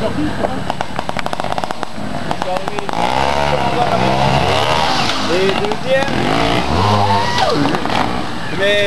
Et deuxième. Mais